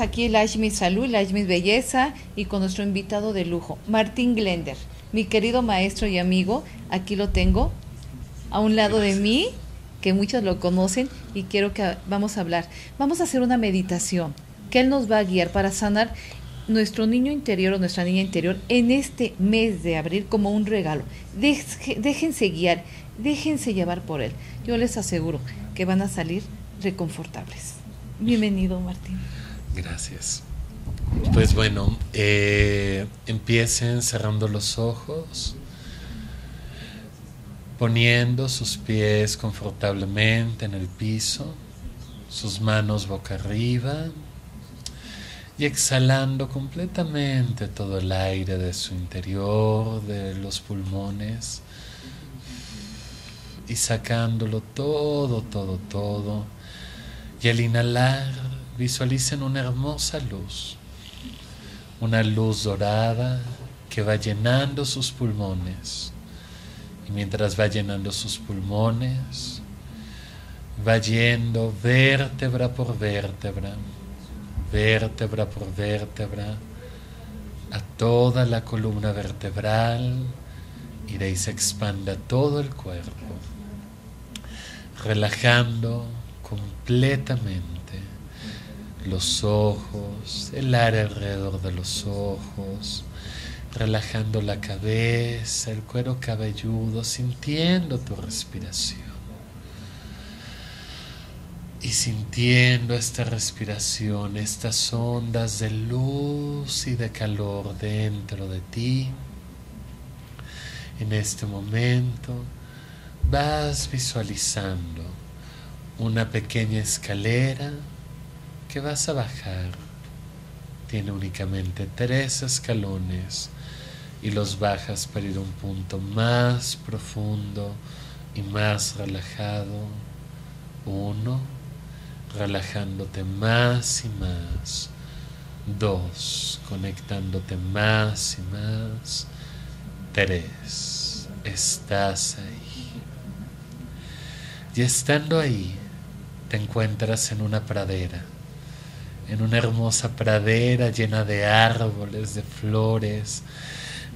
aquí Lashmi Salud, Lashmi Belleza y con nuestro invitado de lujo, Martín Glender, mi querido maestro y amigo, aquí lo tengo, a un lado de mí, que muchos lo conocen y quiero que vamos a hablar. Vamos a hacer una meditación que él nos va a guiar para sanar nuestro niño interior o nuestra niña interior en este mes de abril como un regalo. Déjense guiar, déjense llevar por él. Yo les aseguro que van a salir reconfortables. Bienvenido, Martín. Gracias. Pues bueno, eh, empiecen cerrando los ojos, poniendo sus pies confortablemente en el piso, sus manos boca arriba y exhalando completamente todo el aire de su interior, de los pulmones y sacándolo todo, todo, todo. Y al inhalar visualicen una hermosa luz, una luz dorada que va llenando sus pulmones. Y mientras va llenando sus pulmones, va yendo vértebra por vértebra vértebra por vértebra, a toda la columna vertebral y de ahí se expanda todo el cuerpo, relajando completamente los ojos, el área alrededor de los ojos, relajando la cabeza, el cuero cabelludo, sintiendo tu respiración y sintiendo esta respiración, estas ondas de luz y de calor dentro de ti. En este momento vas visualizando una pequeña escalera que vas a bajar. Tiene únicamente tres escalones y los bajas para ir a un punto más profundo y más relajado. Uno relajándote más y más. Dos, conectándote más y más. Tres, estás ahí. Y estando ahí, te encuentras en una pradera, en una hermosa pradera llena de árboles, de flores,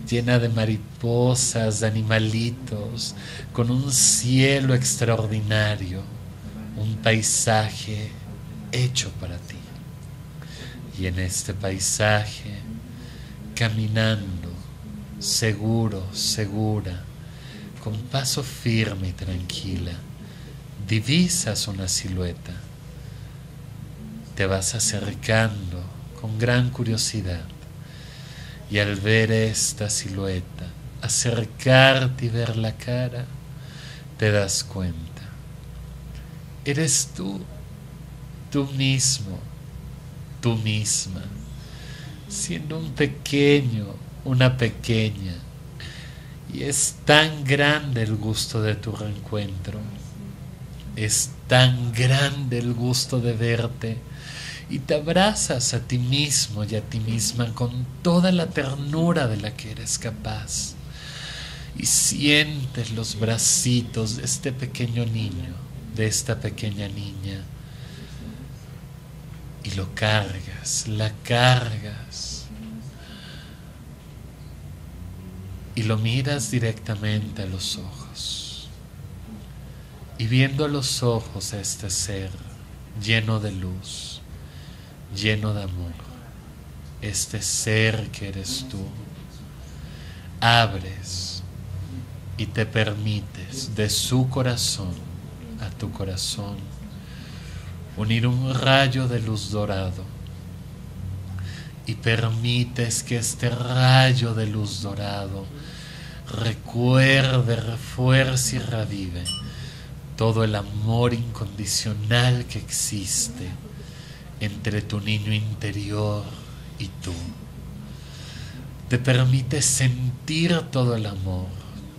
llena de mariposas, de animalitos, con un cielo extraordinario un paisaje hecho para ti. Y en este paisaje, caminando, seguro, segura, con paso firme y tranquila, divisas una silueta. Te vas acercando con gran curiosidad y al ver esta silueta, acercarte y ver la cara, te das cuenta Eres tú, tú mismo, tú misma, siendo un pequeño, una pequeña. Y es tan grande el gusto de tu reencuentro. Es tan grande el gusto de verte y te abrazas a ti mismo y a ti misma con toda la ternura de la que eres capaz. Y sientes los bracitos de este pequeño niño de esta pequeña niña. Y lo cargas, la cargas. Y lo miras directamente a los ojos. Y viendo a los ojos a este ser lleno de luz, lleno de amor, este ser que eres tú, abres y te permites de su corazón a tu corazón, unir un rayo de luz dorado y permites que este rayo de luz dorado recuerde, refuerce y revive todo el amor incondicional que existe entre tu niño interior y tú. Te permite sentir todo el amor,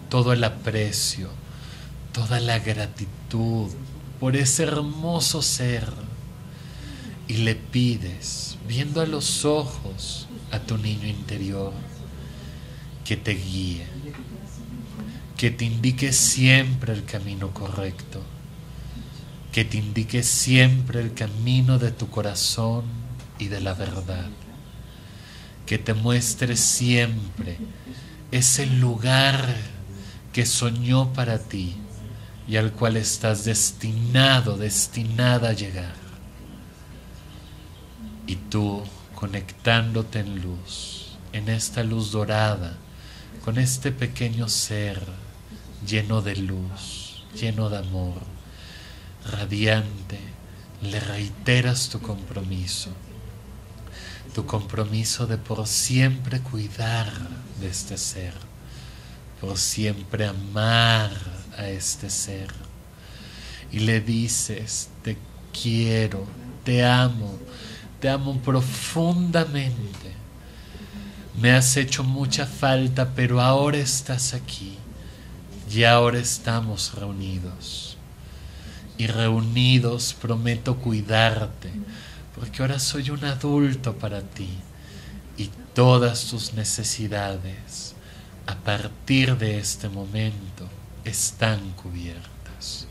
todo el aprecio, toda la gratitud por ese hermoso ser y le pides, viendo a los ojos a tu niño interior, que te guíe, que te indique siempre el camino correcto, que te indique siempre el camino de tu corazón y de la verdad. Que te muestre siempre ese lugar que soñó para ti y al cual estás destinado, destinada a llegar. Y tú conectándote en luz, en esta luz dorada, con este pequeño ser lleno de luz, lleno de amor, radiante, le reiteras tu compromiso, tu compromiso de por siempre cuidar de este ser, por siempre amar a este ser. Y le dices, te quiero, te amo, te amo profundamente. Me has hecho mucha falta, pero ahora estás aquí y ahora estamos reunidos. Y reunidos prometo cuidarte, porque ahora soy un adulto para ti y todas tus necesidades a partir de este momento están cubiertas.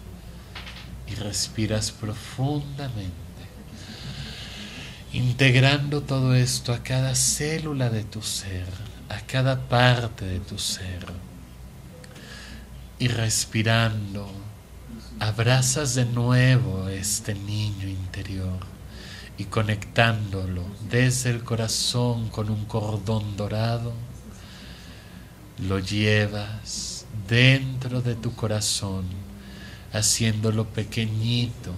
Y respiras profundamente, integrando todo esto a cada célula de tu ser, a cada parte de tu ser. Y respirando, abrazas de nuevo este niño interior y conectándolo desde el corazón con un cordón dorado, lo llevas dentro de tu corazón, haciéndolo pequeñito,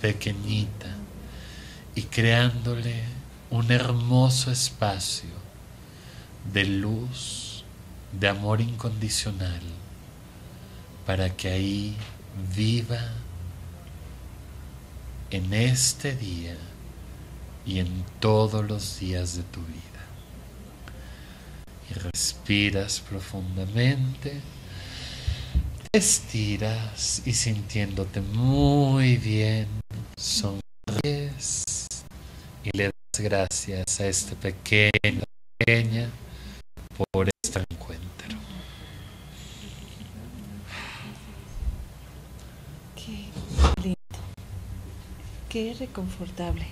pequeñita, y creándole un hermoso espacio de luz, de amor incondicional, para que ahí viva en este día y en todos los días de tu vida. Y respiras profundamente estiras y sintiéndote muy bien, sonríes y le das gracias a este pequeño, pequeña por este encuentro. Qué lindo, qué reconfortable.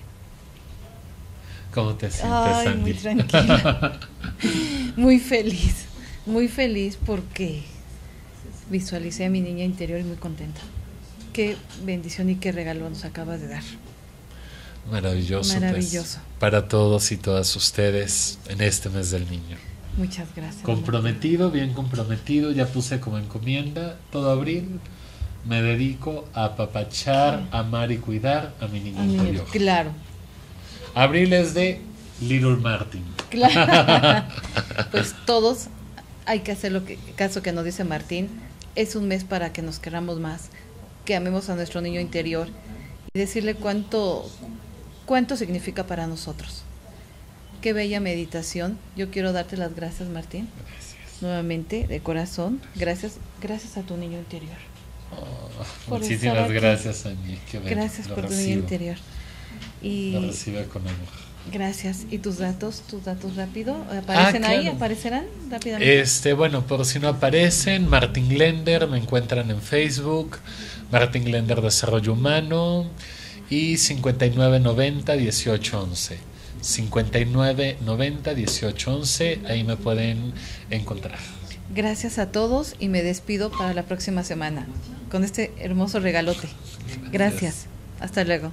¿Cómo te sientes, Ay, Andy? muy tranquila, muy feliz, muy feliz porque visualicé a mi niña interior y muy contenta. Qué bendición y qué regalo nos acaba de dar. Maravilloso. pues, Maravilloso. para todos y todas ustedes en este mes del niño. Muchas gracias. Comprometido, bien comprometido, ya puse como encomienda todo abril. Me dedico a apapachar, amar y cuidar a mi niño interior. claro, Abril es de Little Martin. claro. pues todos hay que hacer lo que caso que nos dice Martín. Es un mes para que nos queramos más, que amemos a nuestro niño interior y decirle cuánto cuánto significa para nosotros. Qué bella meditación. Yo quiero darte las gracias, Martín. Gracias. Nuevamente, de corazón, gracias, gracias a tu niño interior. Oh, muchísimas gracias, Angie. Qué bello. Gracias Lo por tu recibo. interior. Y Lo recibe con amor. gracias. ¿Y tus datos? ¿Tus datos rápido? ¿Aparecen ahí? Ah, claro. ¿Aparecerán rápidamente? Este, bueno, por si no aparecen, Martin Glender, me encuentran en Facebook, Martin Glender Desarrollo Humano y 5990 1811. 5990 1811, ahí me pueden encontrar. Gracias a todos y me despido para la próxima semana con este hermoso regalote. Gracias. Hasta luego.